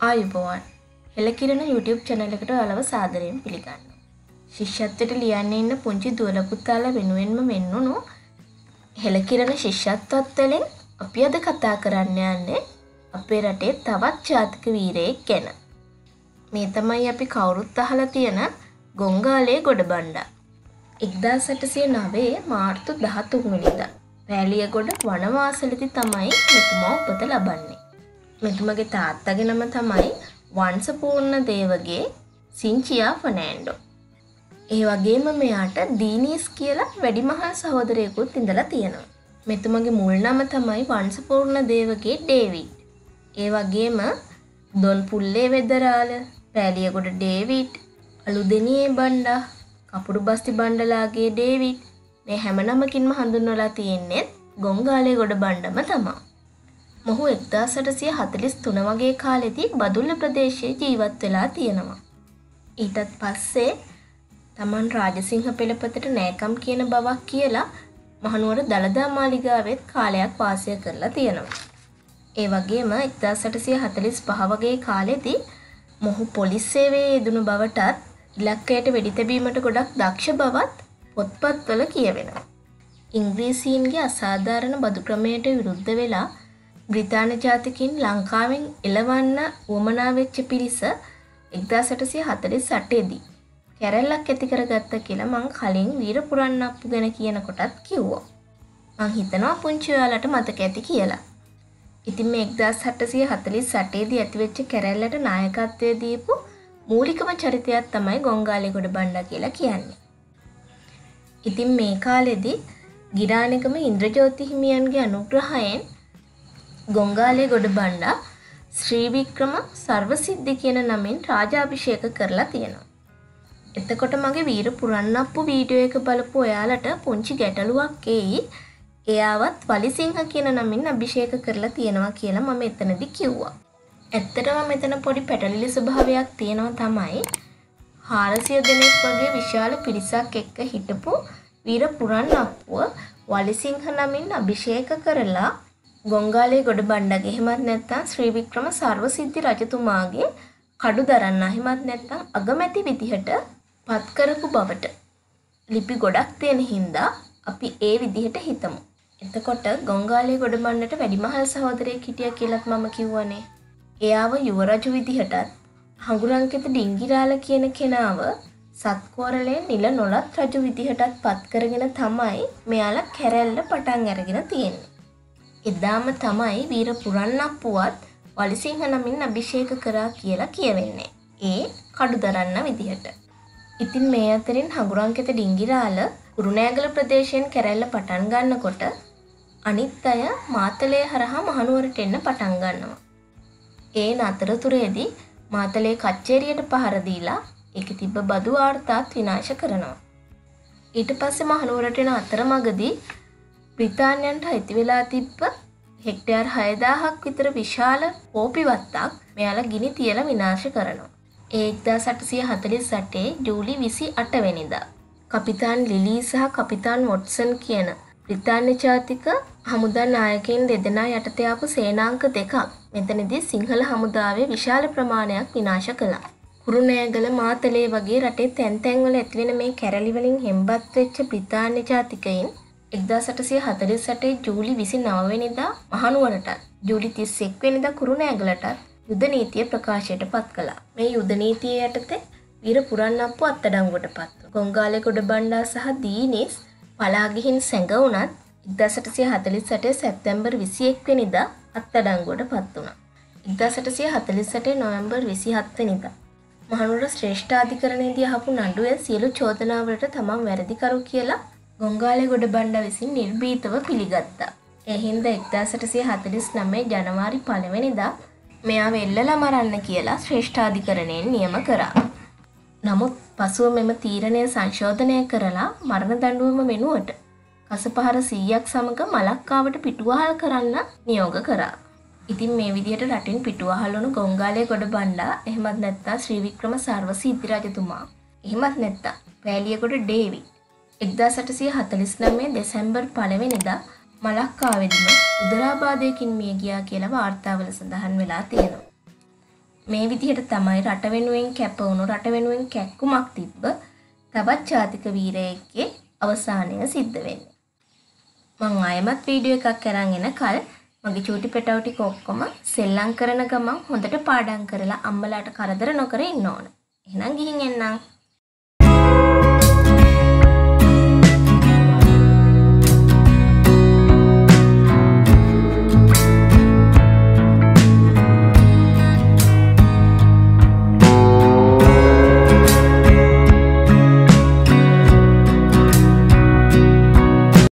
ආයුබෝවන් හෙළකිරණ YouTube චැනල එකට ඔයාලව සාදරයෙන් පිළිගන්න. ශිෂ්‍යත්වයට ලියන්න ඉන්න පුංචි දුවලපුතාල වෙනුවෙන්ම වෙන්නුණු හෙළකිරණ ශිෂ්‍යත්වත් වලින් අපි අද කතා කරන්න යන්නේ අපේ රටේ තවත් ජාතික වීරයෙක් ගැන. මේ තමයි අපි කවුරුත් අහලා තියෙන ගොංගාලේ ගොඩබණ්ඩා. එක්දා සටසිය නවේ මාර්තු දහතුන්වනිද. රැලියගොඩ වනවාසලති තමයි මෙතුමා උපත ලබන්නේ. මෙතුමගේ තාත්තගේ නම තමයි වන්සපූර්ණ දේවගේ සිංචියා ෆනෑන්ඩෝ. ඒ වගේම මෙයාට දීනීස් කියලා වැඩිමහල් සහෝදරයකුත් ඉඳලා තියෙනවා. මෙතුමගේ මුල් නම තමයි වංශපූර්ණ දේවගේ ඩේවිඩ්. ඒ වගේම දොන් පුල්ලේ වෙදරාල පැලියගොඩ ඩේවිඩ් අලුදෙනියේ බණ්ඩා කපුඩු බස්ති බණ්ඩලාගේ ඩේවිඩ් මේ හැම නමකින්ම හඳුන්වලා තියෙන්නේ ගොංගාලේ ගොඩ බණ්ඩම තමා. මොහු එක්දා සටසිය හතලිස් තුන වගේ කාලෙදී බදුල්ල ප්‍රදේශයේ ජීවත් වෙලා තියෙනවා. ඊටත් පස්සේ තමන් රාජසිංහ පෙළපතට නෑකම් කියන බවක් කියලා මහනුවර දළදා මාලිගාවෙත් කාලයක් වාසය කරලා තියෙනවා. ඒ වගේම එක්දා සටසිය හතලිස් පහ වගේ කාලෙදී මොහු පොලිස් සේවයේ යෙදුණු බවටත් ඉලක්කයට වෙඩි තැබීමට ගොඩක් දක්ෂ බවත් පොත්පත්වල කියවෙනවා. ඉංග්‍රීසීන්ගේ අසාධාරණ බදු ක්‍රමයට විරුද්ධ වෙලා බ්‍රිතාන්‍ය ජාතිකින් ලංකාවෙන් එලවන්න වුවමනාවෙච්ච පිරිස එක්දා සටසිය හතලිස් සටේදී. කැරැල්ලක් ඇති කරගත්ත කියලා මං කලින් වීර පුරන්න අපපු ගැන කියනකොටත් කිව්වා. මං හිතනවා පුංචියාලට මතක ඇති කියලා. ඉතින් මේ එක්දා සටසිය හතලිස් සටේදී ඇතිවෙච්ච කැරැල්ලට නායකත්වය දීපු මූලිකම චරිතයක් තමයි ගොංගාලෙ ගොඩ බණ්ඩ කියලා කියන්නේ. ඉතින් මේ කාලෙදි ගිරාණකම ඉන්ද්‍රජෝති හිමියන්ගේ අනුග්‍රහයෙන් ගොංගාලේ ගොඩ බණ්ඩා ශ්‍රීවික්‍රම සර්වසිද්ධි කියන නමින් රාජාභිෂේක කරලා තියෙනවා. එතකොට මගේ වීර පුරන්නප්පු වීඩියෝ එක බලපු ඔයාලට පුංචි ගැටලුවක් එයි එයාවත් වලිසිංහ කියන නමින් අභිෂේක කරලා තියෙනවා කියලා මම එතනදි කිව්වා. ඇත්තටම මෙතන පොඩි පැටලිලි ස්වභාවයක් තියෙනවා තමයි හාරසිය දෙනෙක් වගේ විශාල පිරිසක් එක්ක හිටපු වීර පුරන් අප්පුව වලිසිංහ නමින් අභිෂේක කරලා ගොංගාලේ ගොඩ බණ්ඩගේ හෙමත් නැත්තම් ශ්‍රී වික්‍රම සර්වසිද්ධි රජතුමාගේ කඩු දරන්න හිමත් නැත්තම් අගමැති විදිහට පත් කරපු බවට ලිපි ගොඩක් තියෙන හින්දා අපි ඒ විදිහට හිතමු. එතකොට ගොංගාලේ ගොඩ බණ්ඩට වැඩිමහල් සහෝදරයෙක් හිටියා කියලත් මම කිව්වනේ. එයාව යුවරජු විදිහටත් හඟුරංකෙත ඩිංගිරාල කියන කෙනාව සත්කෝරලේ නිල නොලත් රජු විදිහටත් පත් කරගෙන තමයි මෙයාලා කැරැල්ල පටන් අරගෙන තියෙන්නේ. එදාම තමයි වීර පුරන්නප්පුවත් වලිසිංහ නමින් අභිෂේක කරා කියලා කියවෙන්නේ. ඒ කඩු දරන්න විදිහට. ඉතින් මේ අතරින් හඟුරංකෙත ඩිංගිරාල කුරුණෑගල ප්‍රදේශයෙන් කැරැල්ල පටන් ගන්නකොට අනිත් අය මාතලේ හරහා මහනුවරට එන්න පටන් ගන්නවා. ඒ අතරතුරේදී මාතලේ කච්චේරියට පහර දීලා ඒක තිබ්බ බදු වාර්තාත් විනාශ කරනවා. ඊට පස්සේ මහනුවරට එන අතරමඟදී බ්‍රිතාන්යන්ට අයිති වෙලා තිබ්බ හෙක්ටයාර් හයදාහක් විතර විශාල ඕපිවත්තක් මෙයාල ගිනි තියල විනාශ කරනවා. ඒක්දා සටසිය හතලිස් සටේ ජූලි විසි අටවැනිදා. කපිතාන් ලිලී සහ කපිතාන් වොට්සන් කියන බ්‍රිතාන්‍ය ජාතික හමුදා නායකයින් දෙදෙනා යටතයාපු සේනාංක දෙකක් මෙතනදී සිංහල හමුදාවේ විශාල ප්‍රමාණයක් විනාශ කළා. කුරුණෑගල මාතලේ වගේ රටේ තැන්තැන්වල ඇතිවෙන මේ කැරලිවලින් හෙම්බත් වෙච්ච බ්‍රිතාන්‍ය ජාතිකයින් එක්දා සටසිය හතලිස් සටේ ජූලි විසි නවවෙනිදා මහනුවරටත් ජූලි තිස්සෙක් වෙනිදා කුරුණෑගලටත් යුද නීතිය ප්‍රකාශයට පත් කළා. මේ යුද නීතිය යටතේ වීර පුරන්නප්පු අත්තඩංගුවට පත්ව. ගොංගාලෙ ගොඩ බණ්ඩා සහ දීනිස් පලාගිහින් සැඟවුනත් ඉක්දසටසිය හතලිස් සටේ සැප්තැම්බර් විසි එක්වෙනිදා අත්තඩංගුවට පත් වුණ. ඉක්දසටසිය හතලිස් සටේ නොවම්බර් විසි හත්වනිදා. මහනුවර ශ්‍රේෂ්ඨාධිකරණයේදී අහපු නඩුවේ සියලු චෝදනාවලට තමන් වැරදිකරු කියලා ගොංගාලගොඩ බණ්ඩ විසින් නිර්භීතව පිළිගත්තා. එහින්ද එක්දාසටසිය හතලිස් නමේ ජනවාරි පළවෙනිදා මෙයා වෙල්ලලා මරන්න කියලා ශ්‍රේෂ්ඨාධිකරණයෙන් නියම කරා. නමුත් පසුව මෙම තීරණය සංශෝධනය කරලා මරණ දඬුවම වෙනුවට කසපහර සීයක් සමඟ මලක්කාවට පිටුවහල් කරන්න නියෝග කරා. ඉතින් මේ විදියට රටින් පිටුවහල්ලුණු ගොංගාලය ගොඩ බණ්ඩා එහෙමත් නැත්තා ශ්‍රීවික්‍රම සර්වසීද්ධිරජතුමා. එහෙමත් නැත්තා පෑලියකොට ඩේවිඩ් 1849 දෙසැම්බර් 5 වෙනිදා මලක්කාවේදීම උදරාබාධයකින් මිය ගියා කියලා වාර්තාවල සඳහන් වෙලා තියෙනවා. මේ විදිහට තමයි රට වෙනුවෙන් කැප වුණු රට වෙනුවෙන් කැක්කුමක් තිබ්බ තවත් ජාතික වීරයෙක්ගේ අවසානය සිද්ධ වෙන්නේ. මං ආයෙමත් වීඩියෝ එකක් කරන් එන කල මගේ චූටි පෙටව ටික ඔක්කොම සෙල්ලම් කරන ගමන් හොඳට පාඩම් කරලා අම්මලාට කරදර නොකර ඉන්න ඕන. එහෙනම් ගිහින් එන්නම්.